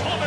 Ball